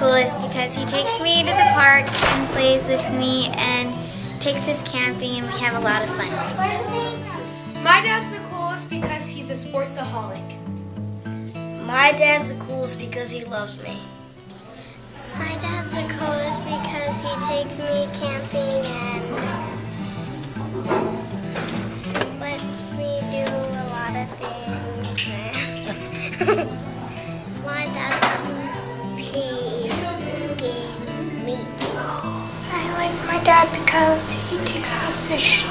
coolest because he takes me to the park and plays with me and takes us camping and we have a lot of fun. My dad's the coolest because he's a sportsaholic. My dad's the coolest because he loves me. My dad's dad because he takes me fishing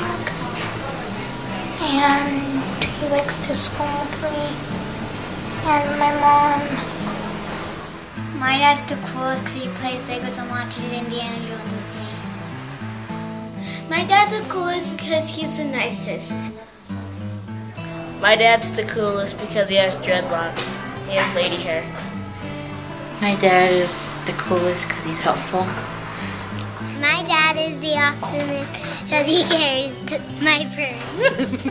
and he likes to swim with me and my mom. My dad's the coolest because he plays Legos and watches Indiana Jones with me. My dad's the coolest because he's the nicest. My dad's the coolest because he has dreadlocks. He has lady hair. My dad is the coolest because he's helpful. My dad is the awesomest because he carries my purse.